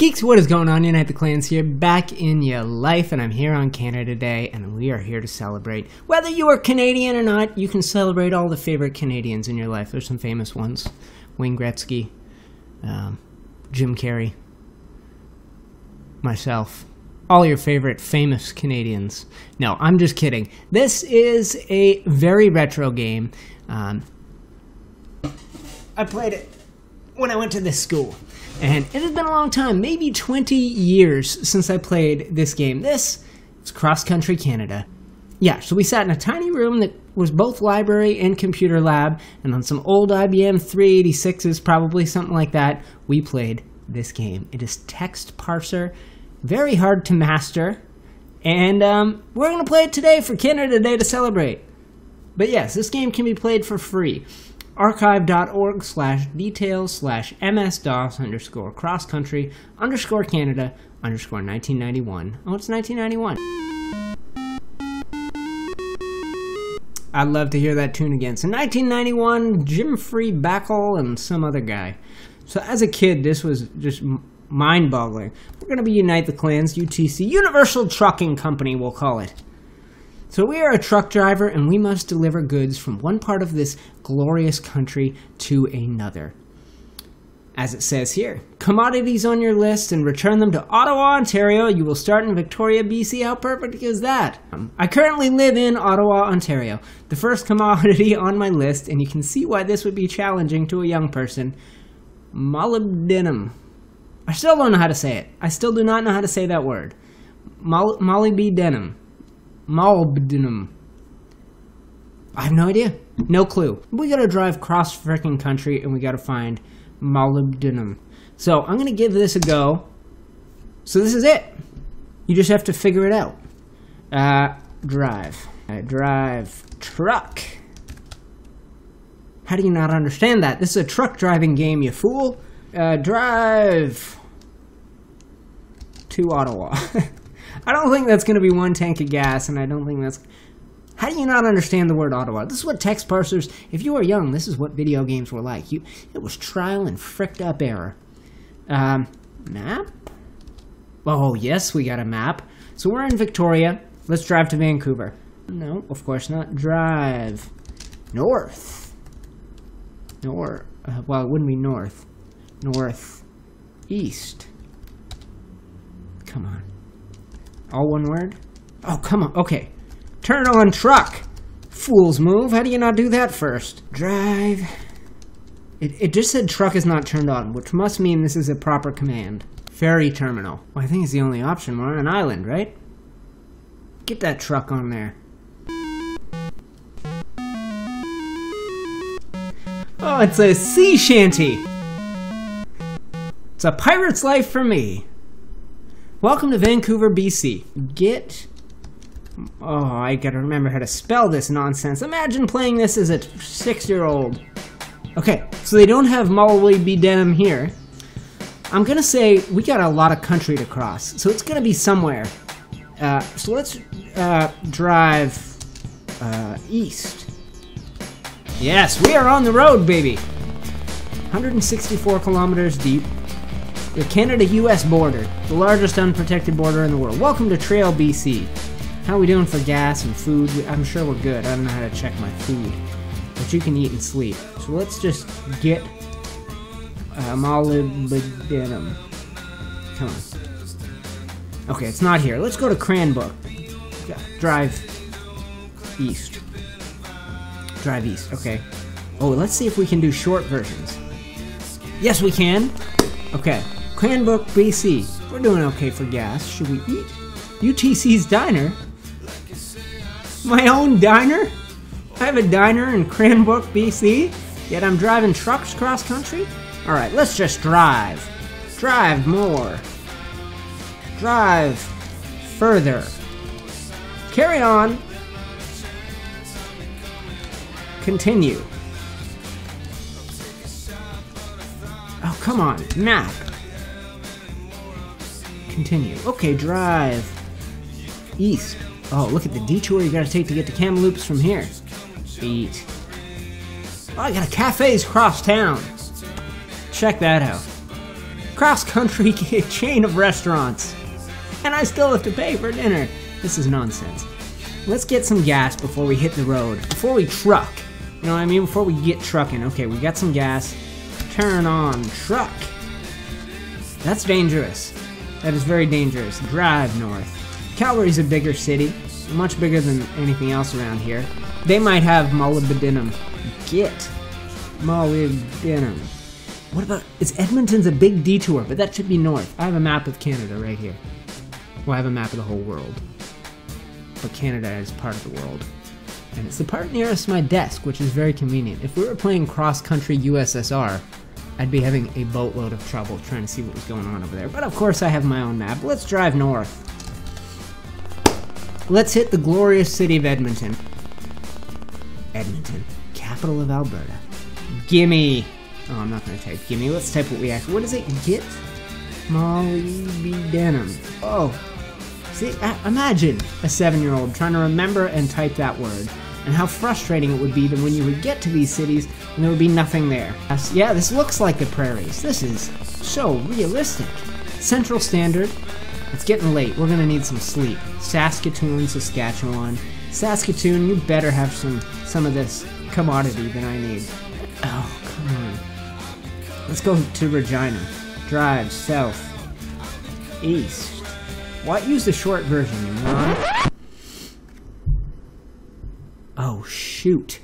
Geeks, what is going on? Unite the Clans here, back in your life, and I'm here on Canada Day, and we are here to celebrate. Whether you are Canadian or not, you can celebrate all the favorite Canadians in your life. There's some famous ones Wayne Gretzky, um, Jim Carrey, myself, all your favorite famous Canadians. No, I'm just kidding. This is a very retro game. Um, I played it when I went to this school. And it has been a long time, maybe 20 years since I played this game. This is Cross Country Canada. Yeah, so we sat in a tiny room that was both library and computer lab, and on some old IBM 386s, probably something like that, we played this game. It is text parser, very hard to master, and um, we're going to play it today for Canada Day to celebrate. But yes, this game can be played for free archive.org slash details slash ms-dos underscore cross country underscore canada underscore 1991 oh it's 1991 i'd love to hear that tune again. So 1991 jim free backhole and some other guy. So as a kid this was just mind-boggling. We're going to be unite the clans utc universal trucking company we'll call it so we are a truck driver and we must deliver goods from one part of this glorious country to another. As it says here, commodities on your list and return them to Ottawa, Ontario. You will start in Victoria, BC. How perfect is that? Um, I currently live in Ottawa, Ontario. The first commodity on my list, and you can see why this would be challenging to a young person molybdenum. I still don't know how to say it. I still do not know how to say that word. Mol- molybdenum. Molybdenum. I have no idea. No clue. We gotta drive cross freaking country and we gotta find molybdenum. So I'm gonna give this a go. So this is it. You just have to figure it out. Uh, drive. Uh, drive truck. How do you not understand that? This is a truck driving game, you fool. Uh, drive to Ottawa. I don't think that's going to be one tank of gas, and I don't think that's. How do you not understand the word Ottawa? This is what text parsers. If you were young, this is what video games were like. You, it was trial and fricked up error. Um, map. Oh yes, we got a map. So we're in Victoria. Let's drive to Vancouver. No, of course not. Drive north. North. Uh, well, it wouldn't be north. North. East. Come on. All one word? Oh, come on. Okay. Turn on truck. Fool's move. How do you not do that first? Drive. It, it just said truck is not turned on, which must mean this is a proper command. Ferry terminal. Well, I think it's the only option. We're on an island, right? Get that truck on there. Oh, it's a sea shanty. It's a pirate's life for me. Welcome to Vancouver, BC. Get. Oh, I gotta remember how to spell this nonsense. Imagine playing this as a six year old. Okay, so they don't have molybdenum here. I'm gonna say we got a lot of country to cross, so it's gonna be somewhere. Uh, so let's uh, drive uh, east. Yes, we are on the road, baby. 164 kilometers deep, the Canada-US border, the largest unprotected border in the world. Welcome to Trail BC. How are we doing for gas and food? I'm sure we're good. I don't know how to check my food. But you can eat and sleep. So let's just get uh, molybdenum. Come on. Okay, it's not here. Let's go to Cranbrook. Drive east. Drive east, okay. Oh, let's see if we can do short versions. Yes, we can. Okay. Cranbrook, BC. We're doing okay for gas. Should we eat? UTC's Diner? My own diner? I have a diner in Cranbrook, BC, yet I'm driving trucks cross country? Alright, let's just drive. Drive more. Drive further. Carry on. Continue. Oh, come on. Map. Continue. Okay, drive. East. Oh, look at the detour you gotta take to get to Kamloops from here. Eat. Oh, I got a cafes cross town. Check that out. cross country chain of restaurants. And I still have to pay for dinner. This is nonsense. Let's get some gas before we hit the road. Before we truck. You know what I mean? Before we get trucking. Okay, we got some gas. Turn on truck. That's dangerous. That is very dangerous. Drive north. Calgary's a bigger city. Much bigger than anything else around here. They might have molybdenum. Get molybdenum. What about... It's Edmonton's a big detour, but that should be north. I have a map of Canada right here. Well, I have a map of the whole world. But Canada is part of the world. And it's the part nearest my desk, which is very convenient. If we were playing cross-country USSR, I'd be having a boatload of trouble trying to see what was going on over there. But of course I have my own map. Let's drive north. Let's hit the glorious city of Edmonton. Edmonton, capital of Alberta. Gimme! Oh, I'm not gonna type gimme. Let's type what we actually. What is it? Get molybdenum. Oh, see, uh, imagine a seven-year-old trying to remember and type that word, and how frustrating it would be that when you would get to these cities and there would be nothing there. Yeah, this looks like the prairies. This is so realistic. Central Standard. It's getting late. We're gonna need some sleep. Saskatoon, Saskatchewan. Saskatoon, you better have some some of this commodity that I need. Oh, come on. Let's go to Regina. Drive south. East. Why use the short version, you? Oh, shoot.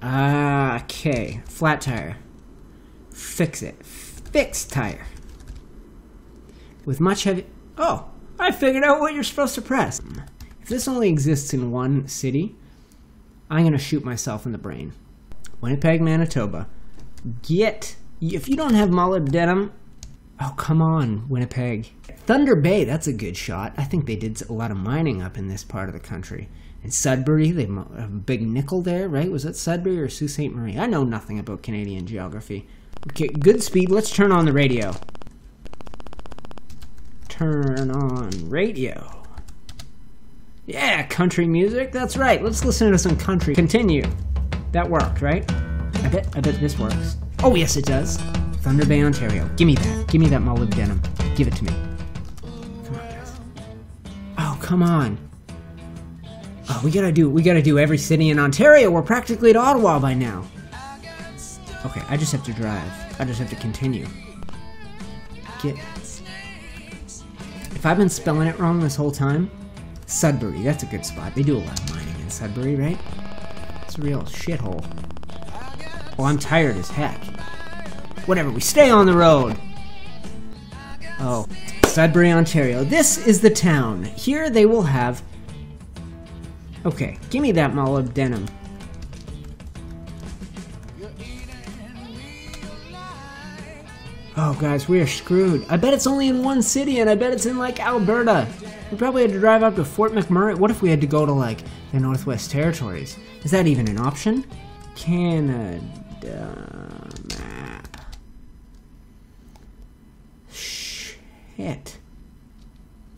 Uh, okay. Flat tire. Fix it. Fixed tire. With much heavy... Oh, I figured out what you're supposed to press. If this only exists in one city, I'm going to shoot myself in the brain. Winnipeg, Manitoba. Get, if you don't have molybdenum, oh, come on, Winnipeg. Thunder Bay, that's a good shot. I think they did a lot of mining up in this part of the country. In Sudbury, they have a big nickel there, right? Was that Sudbury or Sault Ste. Marie? I know nothing about Canadian geography. Okay, good speed. Let's turn on the radio. Turn on radio. Yeah, country music. That's right. Let's listen to some country. Continue. That worked, right? I bet I bet this works. Oh yes it does. Thunder Bay, Ontario. Give me that. Give me that molybdenum. Give it to me. Come on, guys. Oh, come on. Oh, we gotta do we gotta do every city in Ontario. We're practically at Ottawa by now. Okay, I just have to drive. I just have to continue. Get If I've been spelling it wrong this whole time, Sudbury, that's a good spot. They do a lot of mining in Sudbury, right? It's a real shithole. Oh, I'm tired as heck. Whatever, we stay on the road. Oh, Sudbury, Ontario. This is the town. Here they will have... Okay, give me that molybdenum. Oh, guys, we are screwed. I bet it's only in one city, and I bet it's in, like, Alberta. We probably had to drive up to Fort McMurray. What if we had to go to, like, the Northwest Territories? Is that even an option? Canada map. Shit.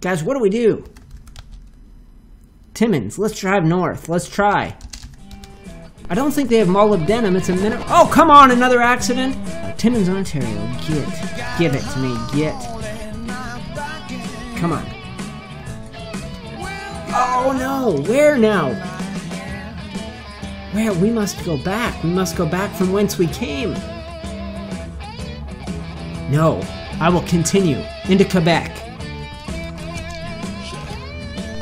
Guys, what do we do? Timmins, let's drive north. Let's try. I don't think they have molybdenum. It's a minute. Oh, come on, another accident. Timmins, Ontario. Get. Give it to me. Get. Come on. Oh no, where now? Where? We must go back. We must go back from whence we came. No, I will continue into Quebec.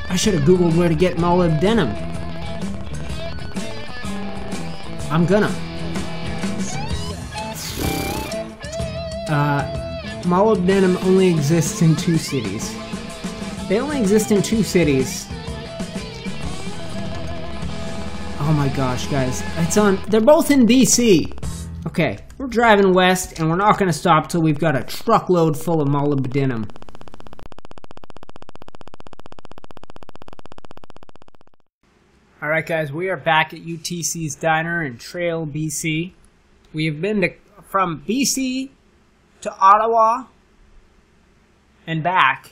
I should have googled where to get molybdenum. I'm gonna. Uh, molybdenum only exists in two cities. They only exist in two cities. Oh my gosh, guys. It's on. They're both in BC. Okay, we're driving west, and we're not going to stop till we've got a truckload full of molybdenum. Alright guys, we are back at UTC's Diner in Trail, BC. We have been to, from BC to Ottawa and back.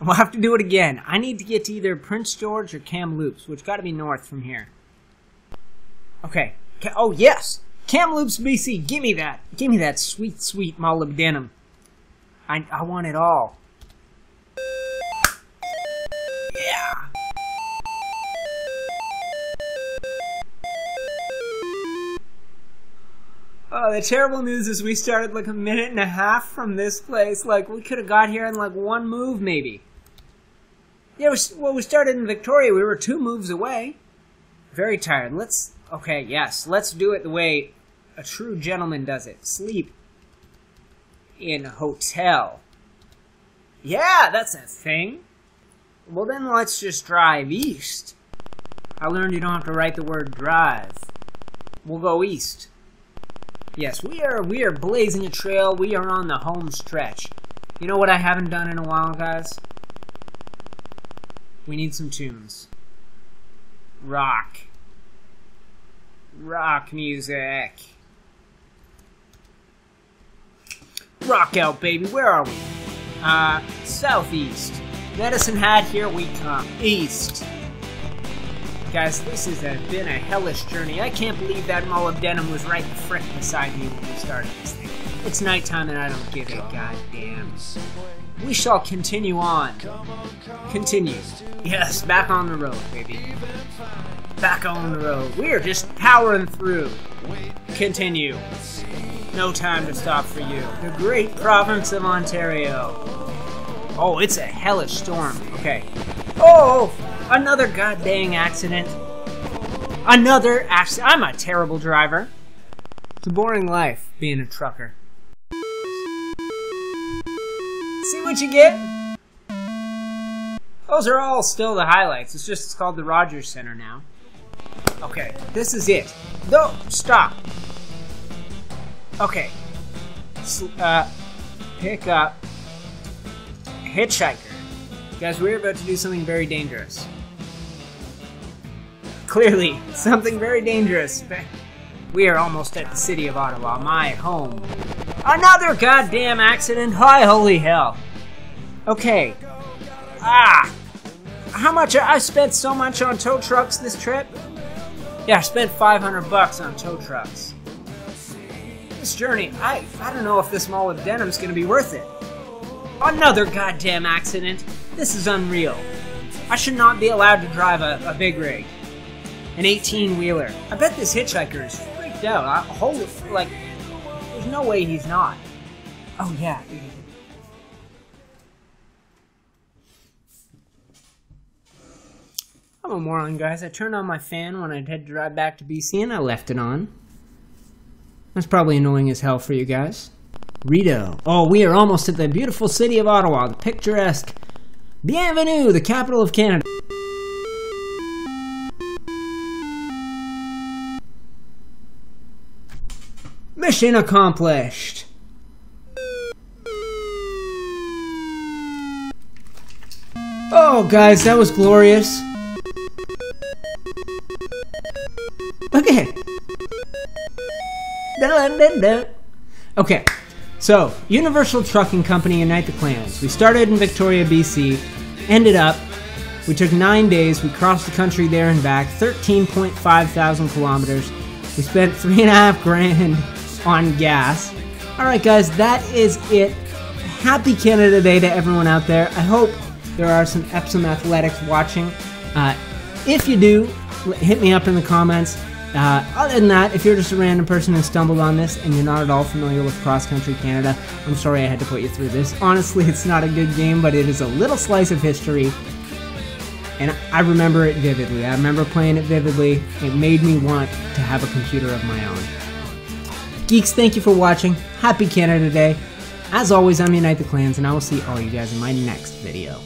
We'll have to do it again. I need to get to either Prince George or Kamloops, which got to be north from here. Okay. Oh, yes! Kamloops, BC, give me that. Give me that sweet, sweet molybdenum. I, I want it all. Yeah. Oh, the terrible news is we started like a minute and a half from this place. Like, we could have got here in like one move, maybe. Yeah, we, well, we started in Victoria. We were two moves away. Very tired. Let's. Okay, yes. Let's do it the way a true gentleman does it. Sleep in a hotel. Yeah, that's a thing. Well, then let's just drive east. I learned you don't have to write the word drive. We'll go east. Yes, we are we are blazing a trail. We are on the home stretch. You know what I haven't done in a while, guys? We need some tunes. Rock. Rock music. Rock out, baby. Where are we? Uh, southeast. Medicine Hat, here we come. East. Guys, this has been a hellish journey. I can't believe that molybdenum was right the frick beside me when we started this thing. It's nighttime and I don't give a goddamn. We shall continue on. Continue. Yes, back on the road, baby. Back on the road. We are just powering through. Continue. No time to stop for you. The great province of Ontario. Oh, it's a hellish storm. Okay. Oh, another goddamn accident. Another accident. I'm a terrible driver. It's a boring life being a trucker. See what you get? Those are all still the highlights. It's just it's called the Rogers Center now. Okay, this is it. No, stop. Okay. Uh, pick up hitchhiker. Guys, we're about to do something very dangerous. Clearly, something very dangerous. We are almost at the city of Ottawa, my home. Another goddamn accident! Hi, holy hell! Okay. Ah! How much? I spent so much on tow trucks this trip. Yeah, I spent 500 bucks on tow trucks. This journey, I, I don't know if this molybdenum's gonna be worth it. Another goddamn accident. This is unreal. I should not be allowed to drive a, a big rig. An 18 wheeler. I bet this hitchhiker is freaked out. I, holy, like, there's no way he's not. Oh, yeah. I'm a moron, guys. I turned on my fan when I had to drive back to BC and I left it on. That's probably annoying as hell for you guys. Rideau. Oh, we are almost at the beautiful city of Ottawa, the picturesque Bienvenue, the capital of Canada. Mission accomplished. Oh, guys, that was glorious. Okay. Okay. So, Universal Trucking Company Unite the Clans. We started in Victoria, BC, ended up, we took nine days, we crossed the country there and back, 13.5 thousand kilometers. We spent three and a half grand on gas. Alright, guys, that is it. Happy Canada Day to everyone out there. I hope there are some Epsom Athletics watching. Uh, if you do, hit me up in the comments. Uh, other than that, if you're just a random person who stumbled on this and you're not at all familiar with Cross Country Canada, I'm sorry I had to put you through this. Honestly, it's not a good game, but it is a little slice of history. And I remember it vividly. I remember playing it vividly. It made me want to have a computer of my own. Geeks, thank you for watching. Happy Canada Day. As always, I'm Unite the Clans, and I will see all you guys in my next video.